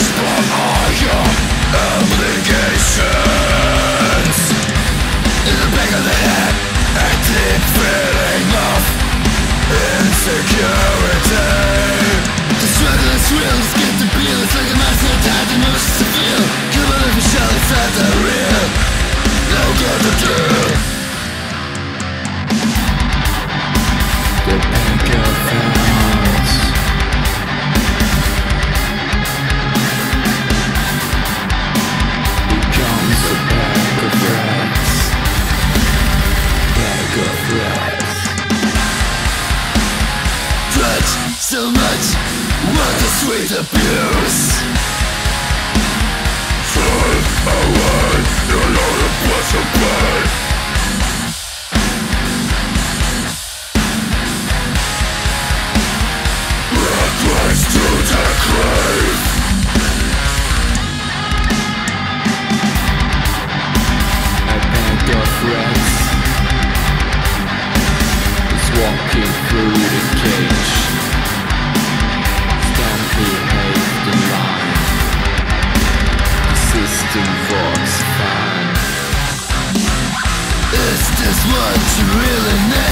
is. abuse Fly away, you're not a pleasure what's really need.